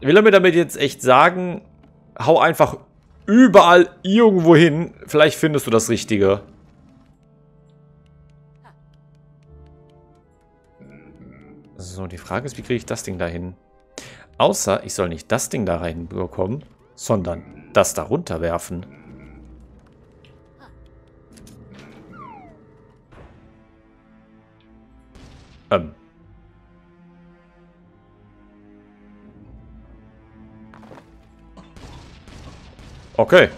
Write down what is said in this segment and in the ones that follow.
Will er mir damit jetzt echt sagen, hau einfach überall irgendwo hin. Vielleicht findest du das Richtige. So, die Frage ist, wie kriege ich das Ding da hin? Außer, ich soll nicht das Ding da reinbekommen, sondern das da runterwerfen. Ähm. Okay.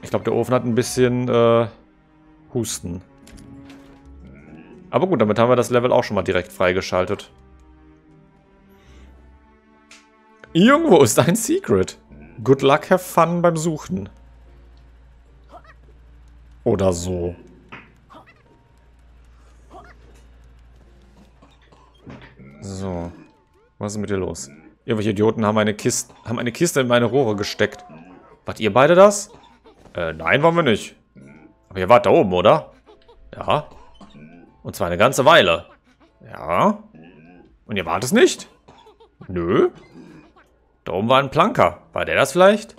Ich glaube, der Ofen hat ein bisschen äh, Husten. Aber gut, damit haben wir das Level auch schon mal direkt freigeschaltet. Irgendwo ist ein Secret. Good luck, have fun beim Suchen. Oder so. So. Was ist mit dir los? Irgendwelche Idioten haben eine Kiste, haben eine Kiste in meine Rohre gesteckt. Wart ihr beide das? Äh, nein, waren wir nicht. Aber ihr wart da oben, oder? Ja. Und zwar eine ganze Weile. Ja. Und ihr wart es nicht? Nö. Da oben war ein Planker. War der das vielleicht?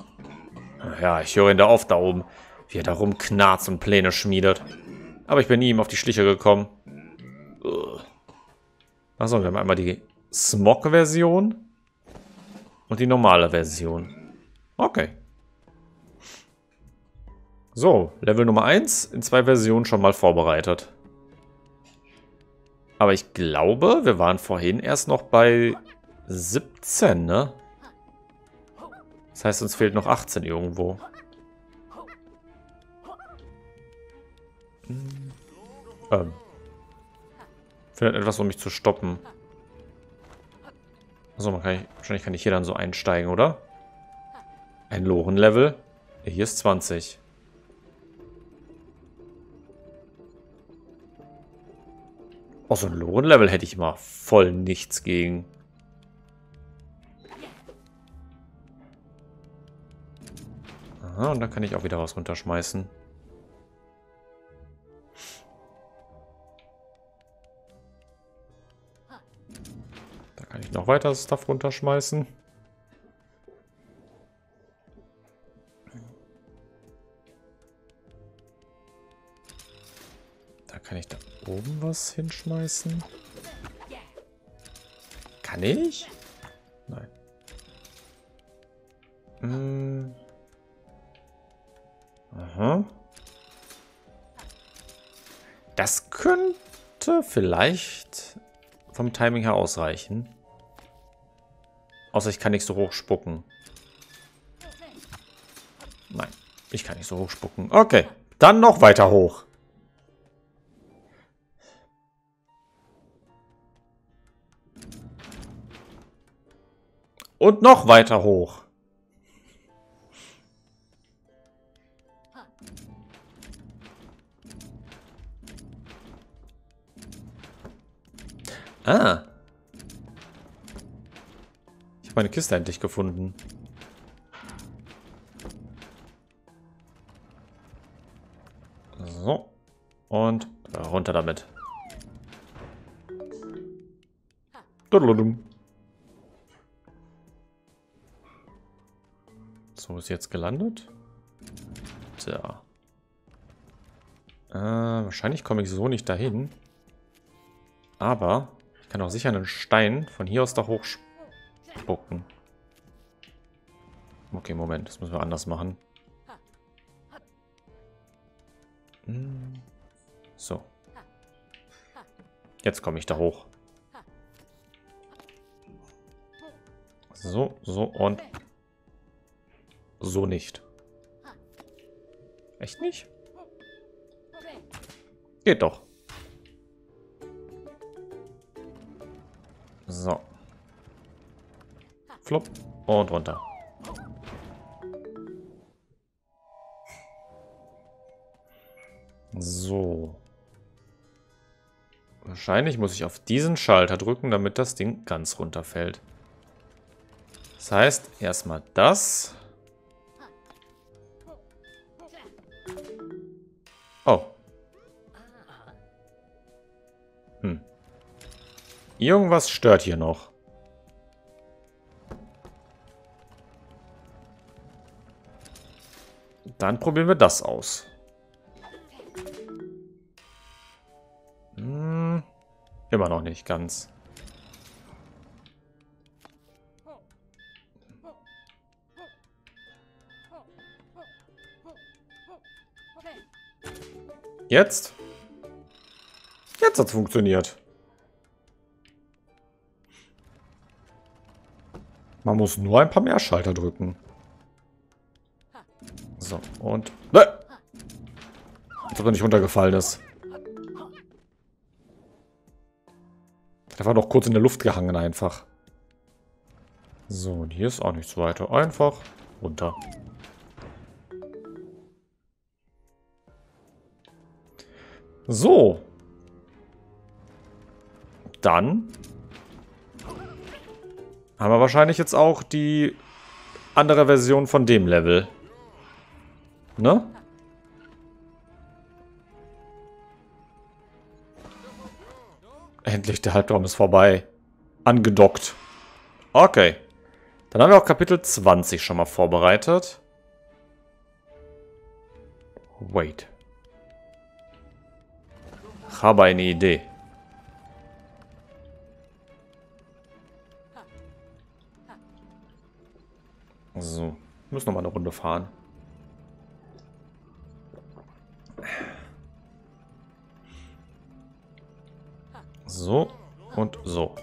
Ja, ich höre ihn da oft da oben, wie er da rumknarzt und Pläne schmiedet. Aber ich bin nie ihm auf die Schliche gekommen. Achso, wir haben einmal die Smog-Version und die normale Version. Okay. So, Level Nummer 1 in zwei Versionen schon mal vorbereitet. Aber ich glaube, wir waren vorhin erst noch bei 17, ne? Das heißt, uns fehlt noch 18 irgendwo. Hm. Ähm. Findet etwas, um mich zu stoppen. Achso, man kann ich, wahrscheinlich kann ich hier dann so einsteigen, oder? Ein Loren-Level. Hier ist 20. Oh, so ein Loren-Level hätte ich immer voll nichts gegen. Aha, und dann kann ich auch wieder was runterschmeißen. Noch weiter Stuff runterschmeißen. Da kann ich da oben was hinschmeißen. Kann ich? Nein. Hm. Aha. Das könnte vielleicht vom Timing her ausreichen. Außer ich kann nicht so hoch spucken. Nein, ich kann nicht so hoch spucken. Okay, dann noch weiter hoch. Und noch weiter hoch. Ah. Habe meine Kiste endlich gefunden. So. Und runter damit. So, ist jetzt gelandet. Tja. Äh, wahrscheinlich komme ich so nicht dahin. Aber ich kann auch sicher einen Stein von hier aus da hoch spucken. Okay, Moment, das müssen wir anders machen. Hm. So. Jetzt komme ich da hoch. So, so und so nicht. Echt nicht? Geht doch. Flop. Und runter. So. Wahrscheinlich muss ich auf diesen Schalter drücken, damit das Ding ganz runterfällt. Das heißt, erstmal das. Oh. Hm. Irgendwas stört hier noch. Dann probieren wir das aus. Hm, immer noch nicht ganz. Jetzt? Jetzt hat es funktioniert. Man muss nur ein paar mehr Schalter drücken. So, und... Äh! Als ob er nicht runtergefallen ist. Der war doch kurz in der Luft gehangen einfach. So, und hier ist auch nichts weiter. Einfach runter. So. Dann haben wir wahrscheinlich jetzt auch die andere Version von dem Level. Ne? Endlich, der Halbtraum ist vorbei. Angedockt. Okay. Dann haben wir auch Kapitel 20 schon mal vorbereitet. Wait. Ich habe eine Idee. So, müssen noch mal eine Runde fahren. So und so.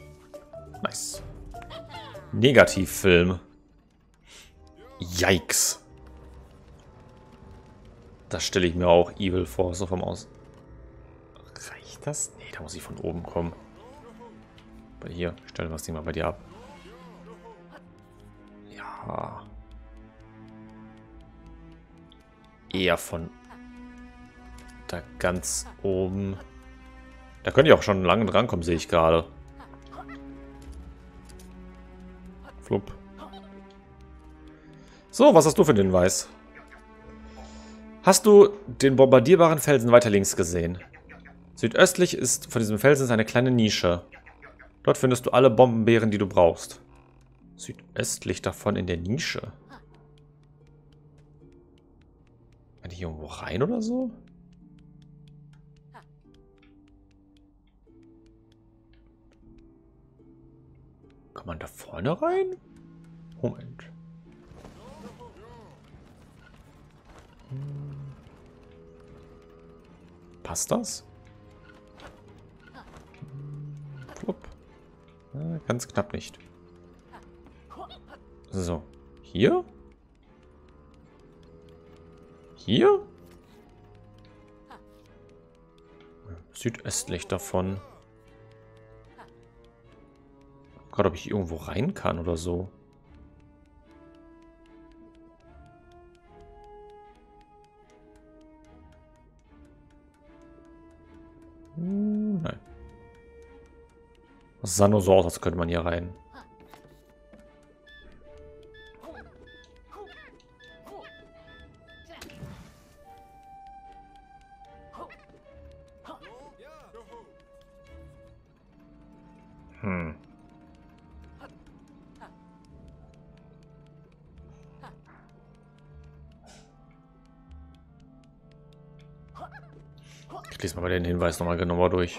Nice. Negativfilm. Yikes. Das stelle ich mir auch evil vor, so vom Aus. Reicht das? Nee, da muss ich von oben kommen. Bei hier, stellen wir das Ding mal bei dir ab. Ja. Eher von da ganz oben. Da könnte ich auch schon lange drankommen, sehe ich gerade. Flupp. So, was hast du für den Hinweis? Hast du den bombardierbaren Felsen weiter links gesehen? Südöstlich ist von diesem Felsen eine kleine Nische. Dort findest du alle Bombenbeeren, die du brauchst. Südöstlich davon in der Nische. Kann ich hier irgendwo rein oder so? Kann man da vorne rein? Moment. Hm. Passt das? Flupp. Ja, ganz knapp nicht. So. Hier? Hier? Südöstlich davon. Gerade, ob ich irgendwo rein kann oder so. Hm, nein. Das sah nur so aus, als könnte man hier rein. Hinweis nochmal genauer durch.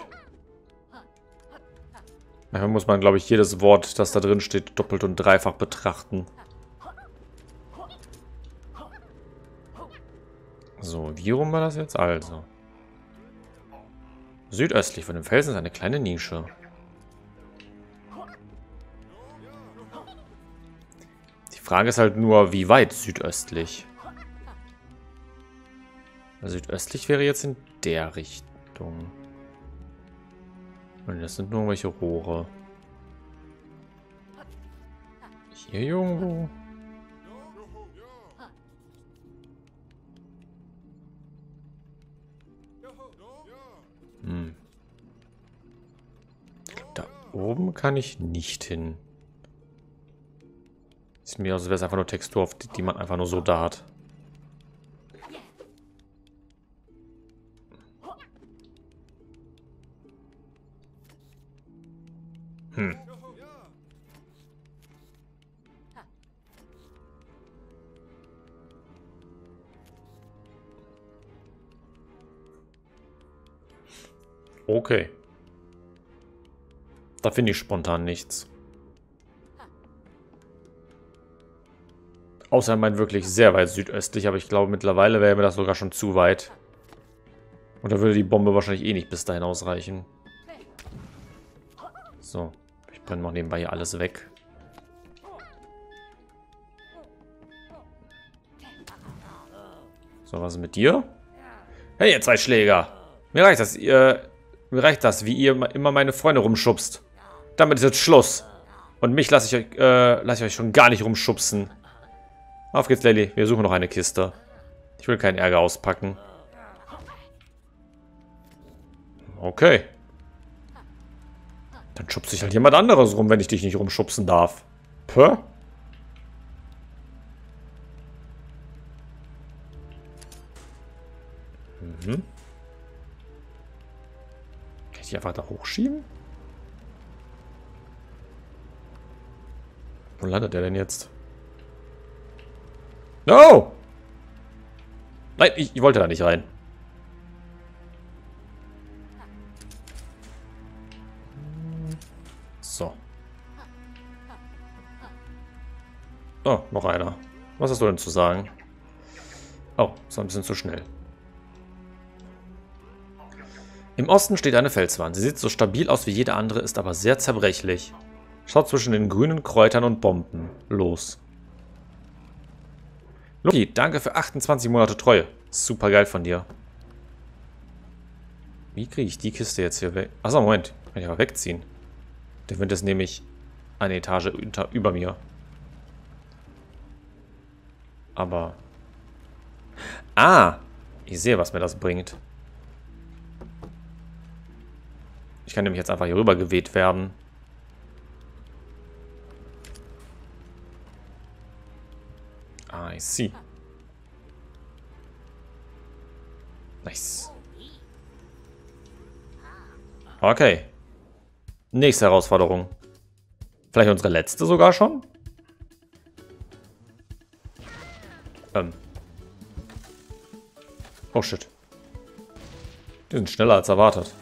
Dafür muss man, glaube ich, jedes Wort, das da drin steht, doppelt und dreifach betrachten. So, wie rum war das jetzt? Also. Südöstlich von dem Felsen ist eine kleine Nische. Die Frage ist halt nur, wie weit südöstlich? Südöstlich wäre jetzt in der Richtung. Und das sind nur irgendwelche Rohre. Hier irgendwo? Hm. Da oben kann ich nicht hin. Ist mir aus, als wäre es einfach nur Textur, die, die man einfach nur so da Okay. Da finde ich spontan nichts. Außer er meint wirklich sehr weit südöstlich, aber ich glaube mittlerweile wäre mir das sogar schon zu weit. Und da würde die Bombe wahrscheinlich eh nicht bis dahin ausreichen. So, ich brenne noch nebenbei hier alles weg. So, was ist mit dir? Hey, ihr zwei Schläger! Mir reicht das, ihr... Mir reicht das, wie ihr immer meine Freunde rumschubst. Damit ist jetzt Schluss. Und mich lasse ich, euch, äh, lasse ich euch schon gar nicht rumschubsen. Auf geht's, Lady. Wir suchen noch eine Kiste. Ich will keinen Ärger auspacken. Okay. Dann schubst sich halt jemand anderes rum, wenn ich dich nicht rumschubsen darf. Puh. Mhm. Ich einfach da hochschieben? Wo landet der denn jetzt? No! Nein, ich, ich wollte da nicht rein. So. Oh, noch einer. Was hast du denn zu sagen? Oh, ist ein bisschen zu schnell. Im Osten steht eine Felswand. Sie sieht so stabil aus wie jede andere, ist aber sehr zerbrechlich. Schaut zwischen den grünen Kräutern und Bomben. Los. Loki, danke für 28 Monate Treue. Super geil von dir. Wie kriege ich die Kiste jetzt hier weg? Achso, Moment. Kann ich aber wegziehen. Der Wind ist nämlich eine Etage unter, über mir. Aber... Ah! Ich sehe, was mir das bringt. Ich kann nämlich jetzt einfach hier rüber geweht werden. I see. Nice. Okay. Nächste Herausforderung. Vielleicht unsere letzte sogar schon? Ähm. Oh shit. Die sind schneller als erwartet.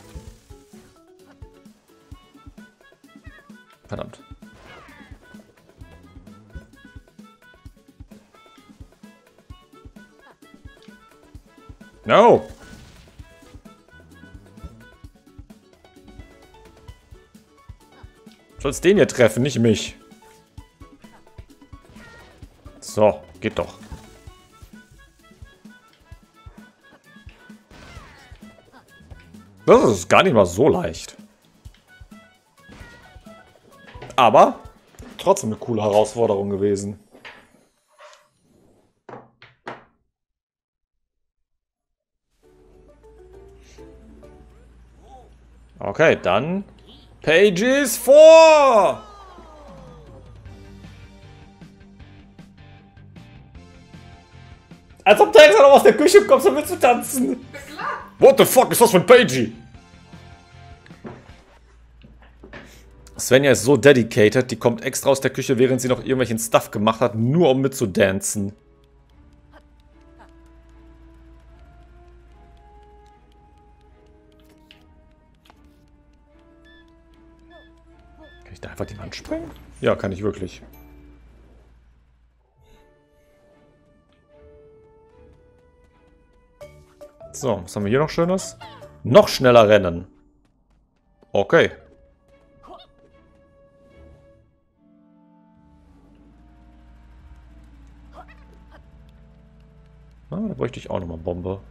No! Sollst den hier treffen, nicht mich. So, geht doch. Das ist gar nicht mal so leicht. Aber trotzdem eine coole Herausforderung gewesen. Okay, dann Pages 4! Als ob du extra noch aus der Küche kommst, um mitzutanzen. What the fuck ist das für ein Pagey? Svenja ist so dedicated, die kommt extra aus der Küche, während sie noch irgendwelchen Stuff gemacht hat, nur um mitzudancen. Ich da einfach die Wand sprengen? Ja, kann ich wirklich. So, was haben wir hier noch Schönes? Noch schneller rennen. Okay. Ah, da bräuchte ich auch nochmal Bombe.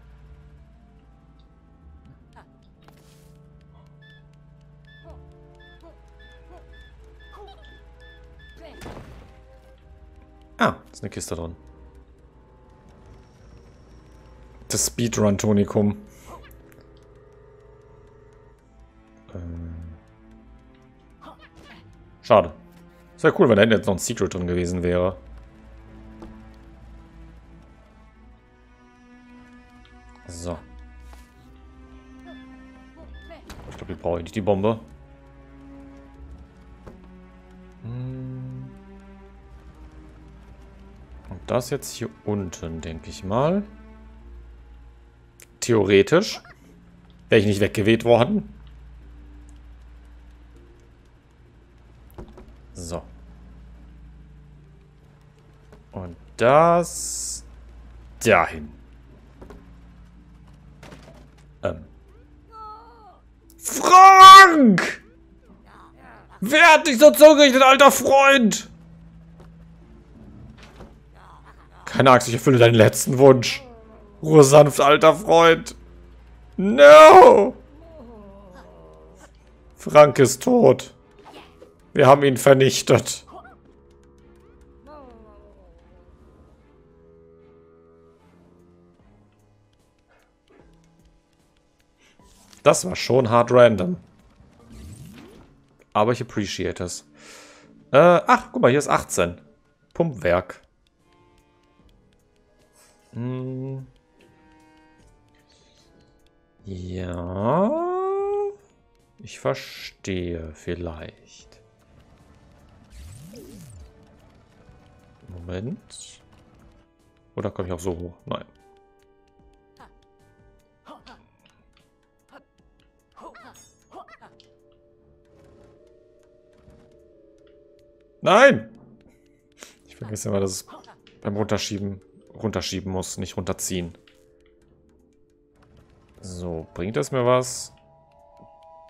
Eine Kiste drin. Das Speedrun-Tonikum. Ähm. Schade. Wäre cool, wenn da hinten jetzt noch ein Secret drin gewesen wäre. So. Ich glaube, ich brauche nicht die Bombe. das jetzt hier unten, denke ich mal. Theoretisch. Wäre ich nicht weggeweht worden. So. Und das dahin. Ähm. Frank! Wer hat dich so zugerichtet, alter Freund? Keine Angst, ich erfülle deinen letzten Wunsch. Ruhe sanft, alter Freund. No! Frank ist tot. Wir haben ihn vernichtet. Das war schon hard random. Aber ich appreciate es. Äh, ach, guck mal, hier ist 18. Pumpwerk. Hm. Ja. Ich verstehe vielleicht. Moment. Oder komme ich auch so hoch? Nein. Nein! Ich vergesse immer, dass es beim Runterschieben runterschieben muss, nicht runterziehen. So, bringt das mir was,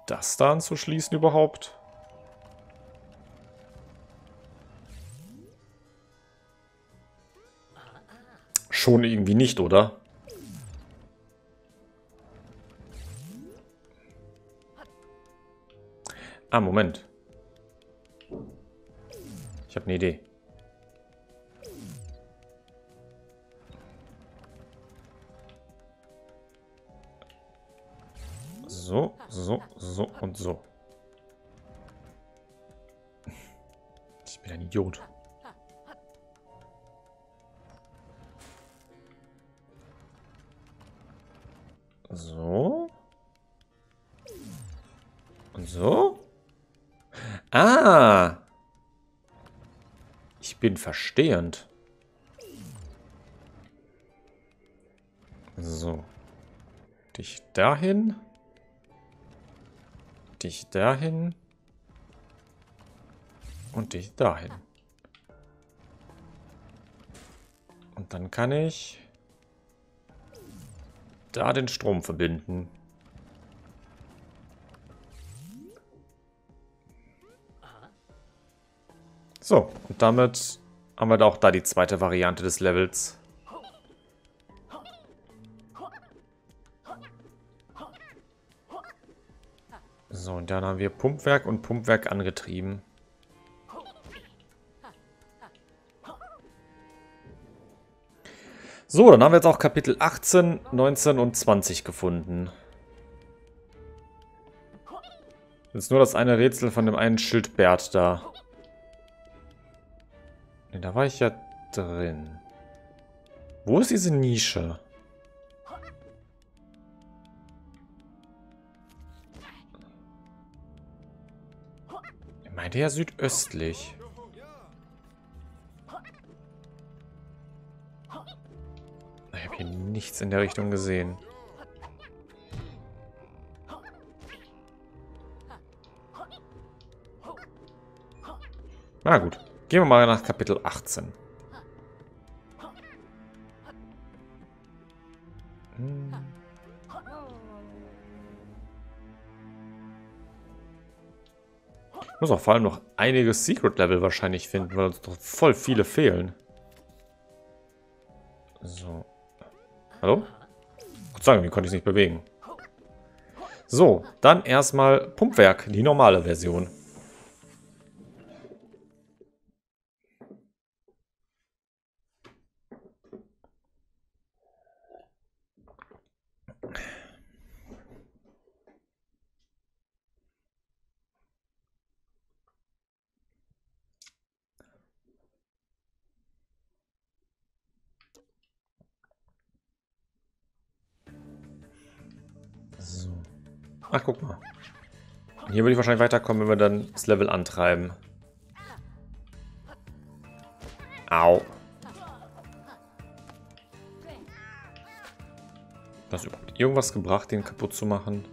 das da anzuschließen überhaupt? Schon irgendwie nicht, oder? Ah, Moment. Ich habe eine Idee. So, so, so und so. Ich bin ein Idiot. So. Und so. Ah. Ich bin verstehend. So. Dich dahin. Dich dahin. Und dich dahin. Und dann kann ich da den Strom verbinden. So, und damit haben wir auch da die zweite Variante des Levels. Dann haben wir Pumpwerk und Pumpwerk angetrieben. So, dann haben wir jetzt auch Kapitel 18, 19 und 20 gefunden. Jetzt nur das eine Rätsel von dem einen Schildbert da. Ne, da war ich ja drin. Wo ist diese Nische? Meinte ja südöstlich. Ich habe hier nichts in der Richtung gesehen. Na gut. Gehen wir mal nach Kapitel 18. Ich muss auch vor allem noch einige Secret-Level wahrscheinlich finden, weil uns doch voll viele fehlen. So. Hallo? Gott sagen, wie konnte ich es nicht bewegen? So, dann erstmal Pumpwerk, die normale Version. Ach, guck mal. Hier würde ich wahrscheinlich weiterkommen, wenn wir dann das Level antreiben. Au. Hast du irgendwas gebracht, den kaputt zu machen?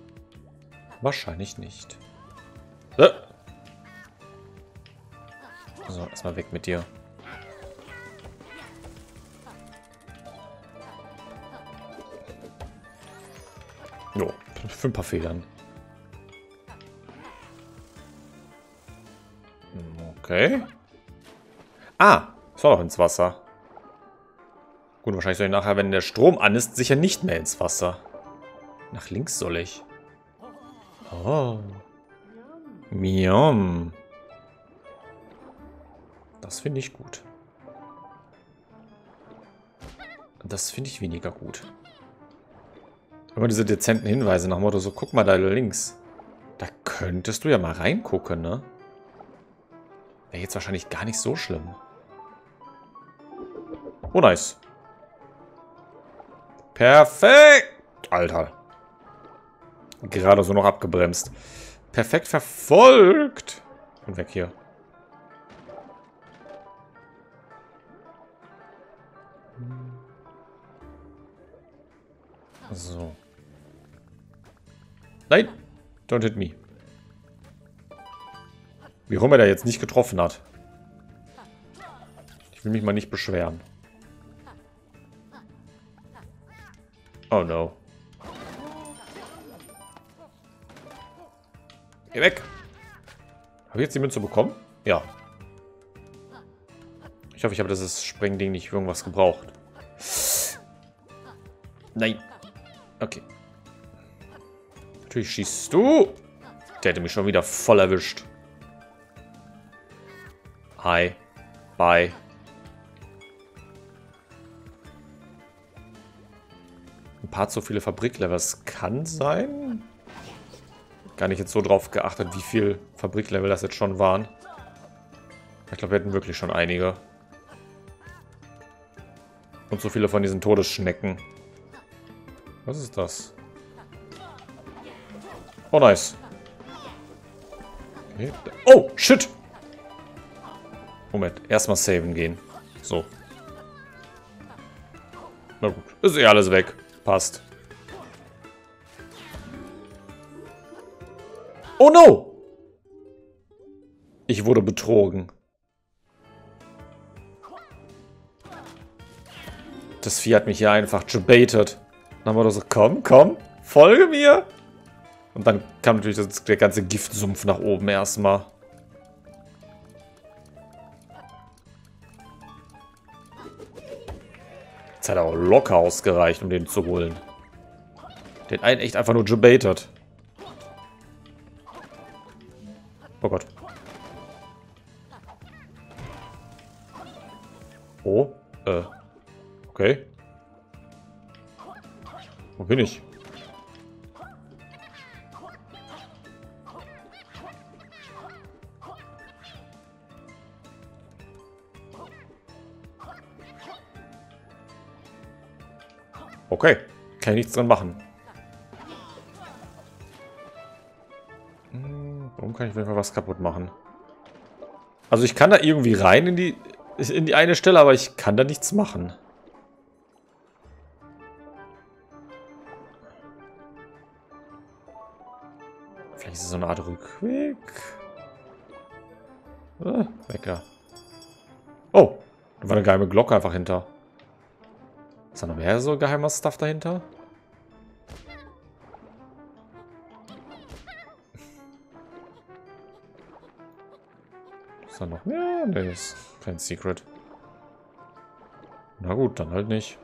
Wahrscheinlich nicht. Äh. So, erstmal weg mit dir. Für ein paar Federn. Okay. Ah, soll auch ins Wasser. Gut, wahrscheinlich soll ich nachher, wenn der Strom an ist, sicher nicht mehr ins Wasser. Nach links soll ich. Oh. Miam. Das finde ich gut. Das finde ich weniger gut. Immer diese dezenten Hinweise nach Motto, so guck mal da links. Da könntest du ja mal reingucken, ne? Wäre jetzt wahrscheinlich gar nicht so schlimm. Oh, nice. Perfekt. Alter. Gerade so noch abgebremst. Perfekt verfolgt. Und weg hier. So. Nein! Don't hit me. Wie rum er da jetzt nicht getroffen hat. Ich will mich mal nicht beschweren. Oh no. Geh weg. Habe ich jetzt die Münze bekommen? Ja. Ich hoffe, ich habe das Sprengding nicht für irgendwas gebraucht. Nein. Okay. Natürlich schießt du. Der hätte mich schon wieder voll erwischt. Hi. Bye. Ein paar zu viele Fabriklevels kann sein. Gar nicht jetzt so drauf geachtet, wie viel Fabriklevel das jetzt schon waren. Ich glaube, wir hätten wirklich schon einige. Und so viele von diesen Todesschnecken. Was ist das? Oh, nice. Okay. Oh, shit! Moment, erstmal saven gehen. So. Na gut, ist eh alles weg. Passt. Oh no! Ich wurde betrogen. Das Vieh hat mich hier einfach gebaitet. Dann haben wir so, komm, komm, folge mir. Und dann kam natürlich das, der ganze Giftsumpf nach oben erstmal. Das hat auch locker ausgereicht, um den zu holen. Den einen echt einfach nur gebaitet. Oh Gott. Oh, äh, okay. Wo bin ich? Okay, kann ich nichts dran machen. Hm, warum kann ich mal was kaputt machen? Also ich kann da irgendwie rein in die, in die eine Stelle, aber ich kann da nichts machen. Vielleicht ist es so eine Art Rückweg. Ah, weg da. Oh, da war eine geheime Glocke einfach hinter. Ist da noch mehr so geheimer Stuff dahinter? Ist da noch mehr? Ne, ist kein Secret. Na gut, dann halt nicht.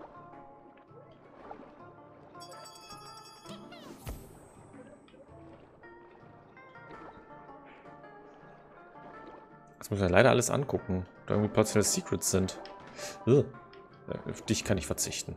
muss ja leider alles angucken. Da irgendwie plötzlich Secrets sind. Ugh. Auf dich kann ich verzichten.